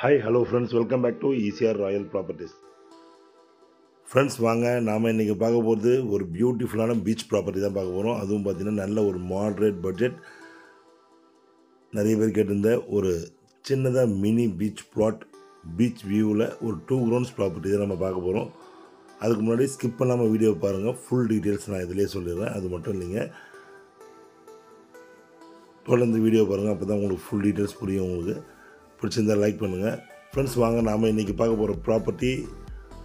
Hi hello friends welcome back to ECR royal properties friends வாங்க. நாம் இன்றைக்கி பார்க்க போகிறது ஒரு பியூட்டிஃபுல்லான பீச் ப்ராப்பர்ட்டி தான் பார்க்க போகிறோம் அதுவும் பார்த்திங்கன்னா நல்ல ஒரு மாட்ரேட் பட்ஜெட் நிறைய பேர் கேட்டிருந்த ஒரு சின்னதாக மினி பீச் பிளாட் பீச் வியூவில் ஒரு டூ க்ரௌண்ட்ஸ் ப்ராப்பர்ட்டி தான் நம்ம பார்க்க போகிறோம் அதுக்கு முன்னாடி ஸ்கிப் பண்ணாமல் வீடியோ பாருங்கள் ஃபுல் டீட்டெயில்ஸ் நான் இதிலே சொல்லிடுறேன். அது மட்டும் இல்லைங்க. தொடர்ந்து வீடியோ பாருங்கள் அப்போ தான் உங்களுக்கு ஃபுல் டீட்டெயில்ஸ் புரியும் உங்களுக்கு. பிடிச்சிருந்தா லைக் பண்ணுங்கள் ஃப்ரெண்ட்ஸ் வாங்க நாம் இன்றைக்கி பார்க்க போகிற ப்ராப்பர்ட்டி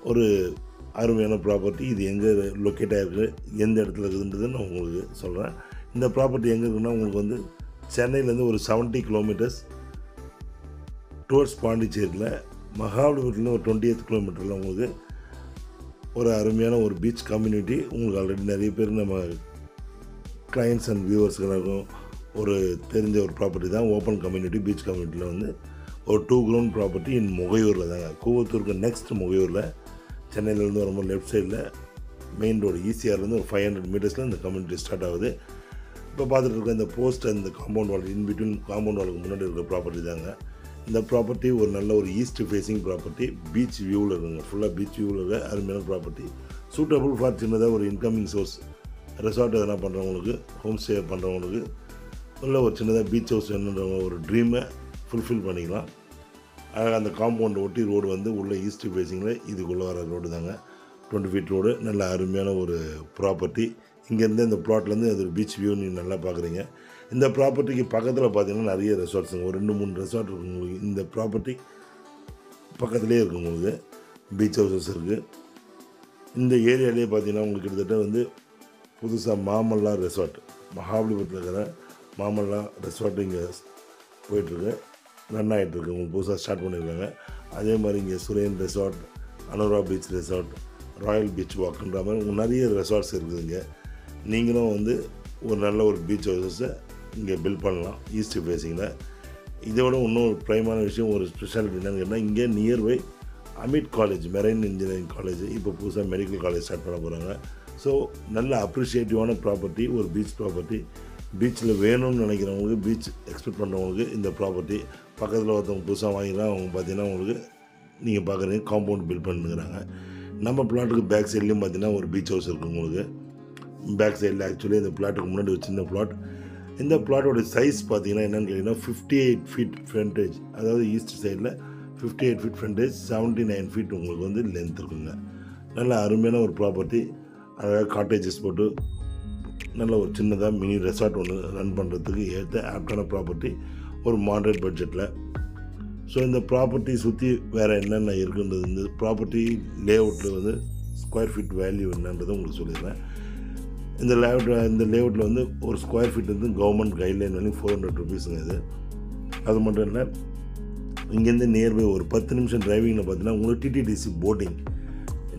ஒரு அருமையான ப்ராப்பர்ட்டி இது எங்கே லொக்கேட் ஆகிருக்கு எந்த இடத்துல இருக்குதுன்றது நான் உங்களுக்கு சொல்கிறேன் இந்த ப்ராப்பர்ட்டி எங்கே இருக்குன்னா உங்களுக்கு வந்து சென்னையிலேருந்து ஒரு செவன்ட்டி கிலோமீட்டர்ஸ் டுவர்ட்ஸ் பாண்டிச்சேரியில் மகாபலிபுரத்துலேருந்து ஒரு டுவெண்ட்டி எய்த் கிலோமீட்டரில் உங்களுக்கு ஒரு அருமையான ஒரு பீச் கம்யூனிட்டி உங்களுக்கு ஆல்ரெடி நிறைய பேர் நம்ம கிளைண்ட்ஸ் அண்ட் வியூவர்ஸ்களுக்கும் ஒரு தெரிஞ்ச ஒரு ப்ராப்பர்ட்டி தான். ஓப்பன் கம்யூனிட்டி பீச் கம்யூனிட்டியில் வந்து ஒரு டூ க்ரௌண்ட் ப்ராப்பர்ட்டி இன் முகையூரில் தாங்க. கூவத்தூருக்கு நெக்ஸ்ட் முகையூரில் சென்னையிலேருந்து வரும்போது லெஃப்ட் சைடில் மெயின் ரோடு ஈசிஆர்லேருந்து ஒரு ஃபைவ் ஹண்ட்ரட் மீட்டர்ஸில் இந்த கம்யூனிட்டி ஸ்டார்ட் ஆகுது. இப்போ பார்த்துட்டு இருக்க இந்த போஸ்ட் அந்த compound wall in between compound வாலுக்கு முன்னாடி இருக்கிற ப்ராப்பர்ட்டி தாங்க. இந்த ப்ராப்பர்ட்டி ஒரு நல்ல ஒரு ஈஸ்ட் ஃபேஸிங் ப்ராப்பர்ட்டி பீச் வியூவில் இருக்குங்க. ஃபுல்லாக பீச் வியூவில் இருக்க அருமையான ப்ராப்பர்ட்டி சூட்டபுள் ஃபார் சின்னதாக ஒரு இன்கமிங் சோர்ஸ் ரெசார்ட் எதனா பண்ணுறவங்களுக்கு ஹோம் ஸ்டே பண்ணுறவங்களுக்கு உள்ள ஒரு சின்னதாக பீச் ஹவுஸ் வேணுன்றவங்க ஒரு ட்ரீமை ஃபுல்ஃபில் பண்ணிக்கலாம். அழகாக அந்த காம்பவுண்டை ஒட்டி ரோடு வந்து உள்ளே ஈஸ்ட் ஃபேஸிங்கில் இதுக்குள்ளே வர ரோடு தாங்க. டுவெண்ட்டி ஃபீட் ரோடு நல்ல அருமையான ஒரு ப்ராப்பர்ட்டி இங்கேருந்து இந்த ப்ளாட்லேருந்து அது ஒரு பீச் வியூ நீங்கள் நல்லா பார்க்குறீங்க இந்த ப்ராப்பர்ட்டிக்கு பக்கத்தில் பார்த்தீங்கன்னா நிறைய ரெசார்ட்ஸுங்க ஒரு ரெண்டு மூணு ரெசார்ட் இருக்குது உங்களுக்கு. இந்த ப்ராப்பர்ட்டி பக்கத்துலேயே இருக்குது உங்களுக்கு. பீச் ஹவுசஸ் இருக்குது இந்த ஏரியாலேயே பார்த்தீங்கன்னா உங்களுக்கு கிட்டத்தட்ட வந்து புதுசாக மாமல்லா ரெசார்ட் மகாபலிபுரத்தில் இருக்கிற மாமல்லா ரெசார்ட் இங்கே போயிட்டுருக்கு ரன் ஆகிட்டுருக்கு உங்களுக்கு புதுசாக ஸ்டார்ட் பண்ணியிருக்காங்க. அதே மாதிரி இங்கே சுரேன் ரெசார்ட் அனோரா பீச் ரெசார்ட் ராயல் பீச் வாக்குன்ற மாதிரி நிறைய ரெசார்ட்ஸ் இருக்குது இங்கே. நீங்களும் வந்து ஒரு நல்ல ஒரு பீச் ஹவுசஸை இங்கே பில்ட் பண்ணலாம் ஈஸ்ட் ஃபேஸிங்கில் இதோட இன்னும் ஒரு ப்ரைமான விஷயம் ஒரு ஸ்பெஷாலிட்டி என்னென்னு கேட்டால் இங்கே nearby AMET college marine engineering college இப்போ புதுசாக மெடிக்கல் காலேஜ் ஸ்டார்ட் பண்ண போகிறாங்க ஸோ நல்ல அப்ரிஷியேட்டிவான ப்ராப்பர்ட்டி ஒரு பீச் ப்ராப்பர்ட்டி பீச்சில் வேணும்னு நினைக்கிறவங்களுக்கு பீச் எக்ஸ்பெக்ட் பண்ணுறவங்களுக்கு இந்த ப்ராப்பர்ட்டி பக்கத்தில் ஒருத்தவங்க புதுசாக வாங்கிக்கலாம் அவங்க பார்த்தீங்கன்னா உங்களுக்கு நீங்கள் பார்க்குறீங்க காம்பவுண்ட் பில்ட் பண்ணுங்கிறாங்க. நம்ம பிளாட்டுக்கு பேக் சைட்லேயும் பார்த்தீங்கன்னா ஒரு பீச் ஹவுஸ் இருக்குது உங்களுக்கு. பேக் சைடில் ஆக்சுவலி இந்த பிளாட்டுக்கு முன்னாடி ஒரு சின்ன பிளாட் இந்த பிளாட்டோட சைஸ் பார்த்தீங்கன்னா என்னென்னு கேட்டிங்கன்னா ஃபிஃப்டி எயிட் ஃபீட் ஃப்ரண்டேஜ் அதாவது ஈஸ்ட் சைடில் fifty eight feet frontage seventy nine feet உங்களுக்கு வந்து லென்த் இருக்குங்க. நல்ல அருமையான ஒரு ப்ராப்பர்ட்டி அழகாக காட்டேஜஸ் போட்டு நல்ல ஒரு சின்னதாக மினி ரெசார்ட் ஒன்று ரன் பண்ணுறதுக்கு ஏற்ற ஆப்டான ப்ராப்பர்ட்டி ஒரு மாடரேட் பட்ஜெட்டில் ஸோ இந்த ப்ராப்பர்ட்டி சுற்றி வேறு என்னென்ன இருக்குன்றது இந்த ப்ராப்பர்ட்டி லே அவுட்டில் வந்து ஸ்கொயர் ஃபீட் வேல்யூ என்னன்றதை உங்களுக்கு சொல்லிடுறேன். இந்த லேஅவுட் இந்த லேஅவுட்டில் வந்து ஒரு ஸ்கொயர் ஃபீட் வந்து கவர்மெண்ட் கைட்லைன் வந்து ஃபோர் ஹண்ட்ரட் ருபீஸுங்க இது. அது மட்டும் இல்லை இங்கேருந்து நியர்பை ஒரு பத்து நிமிஷம் டிரைவிங்கில் பார்த்தீங்கன்னா உங்களுக்கு டிடிடிசி போட்டிங்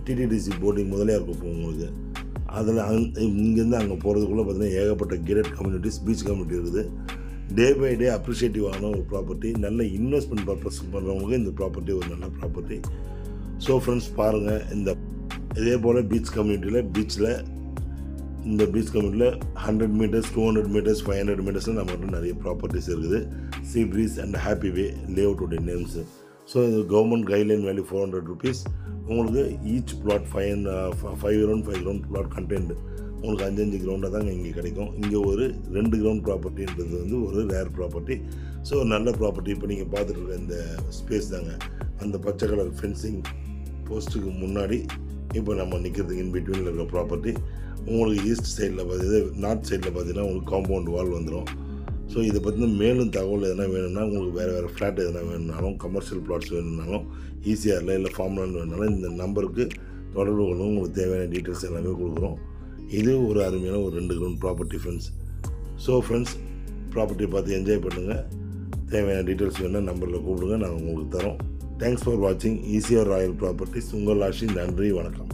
டிடிடிசி போட்டிங் முதலே இருக்கும் உங்களுக்கு. அதில் அங் இங்கேருந்து அங்கே போகிறதுக்குள்ளே பார்த்தீங்கன்னா ஏகப்பட்ட கிரேட் கம்யூனிட்டிஸ் பீச் கம்யூனிட்டி இருக்குது. டே பை டே அப்ரிஷியேட்டிவான ஒரு ப்ராப்பர்ட்டி நல்ல இன்வெஸ்ட்மெண்ட் பர்பஸ் பண்ணுறவங்க இந்த ப்ராப்பர்ட்டி ஒரு நல்ல ப்ராப்பர்ட்டி ஸோ ஃப்ரெண்ட்ஸ் பாருங்கள் இந்த இதே போல் பீச் கம்யூனிட்டியில் பீச்சில் இந்த பீச் கம்யூனிட்டியில் hundred meters two hundred meters five hundred மீட்டர்ஸில் நம்மகிட்ட நிறைய ப்ராப்பர்ட்டிஸ் இருக்குது. Sea breeze and happy way லே அவுட்டுடைய நேம்ஸு ஸோ இது government guideline value four hundred rupees உங்களுக்கு each plot five five ground five ground plot content உங்களுக்கு அஞ்சஞ்சு கிரவுண்டாக தாங்க இங்கே கிடைக்கும். இங்கே ஒரு ரெண்டு கிரவுண்ட் ப்ராப்பர்ட்டின்றது வந்து ஒரு ரேர் ப்ராப்பர்ட்டி ஸோ நல்ல ப்ராப்பர்ட்டி இப்போ நீங்கள் பார்த்துட்டு இருக்க இந்த ஸ்பேஸ் தாங்க. அந்த பச்சை கலர் ஃபென்சிங் போஸ்ட்டுக்கு முன்னாடி இப்போ நம்ம நிற்கிறதுக்கு இன் பிட்வீனில் இருக்கிற ப்ராப்பர்ட்டி உங்களுக்கு ஈஸ்ட் சைடில் பார்த்தீங்கன்னா நார்த் சைடில் பார்த்தீங்கன்னா உங்களுக்கு காம்பவுண்ட் வால் வந்துடும் ஸோ இதை பற்றின மேலும் தகவல் எதனா வேணும்னா உங்களுக்கு வேறு வேறு ஃப்ளாட் எதனா வேணும்னாலும் கமர்ஷியல் ப்ளாட்ஸ் வேணும்னாலும் ஈஸியாரில் இல்லை ஃபார்ம்லான்னு வேணுனாலும் இந்த நம்பருக்கு தொடர்பு கொள்ளும் உங்களுக்கு தேவையான டீட்டெயில்ஸ் எல்லாமே கொடுக்குறோம். இது ஒரு அருமையான ஒரு ரெண்டு ground property friends so friends property பார்த்து என்ஜாய் பண்ணுங்கள் தேவையான டீட்டெயில்ஸ் வேணால் நம்பரில் கூப்பிடுங்க நாங்கள் உங்களுக்கு தரோம். தேங்க்ஸ் ஃபார் வாட்சிங் ஈஸியாக ராயல் ப்ராப்பர்ட்டிஸ் உங்கள் ஆஷி நன்றி வணக்கம்.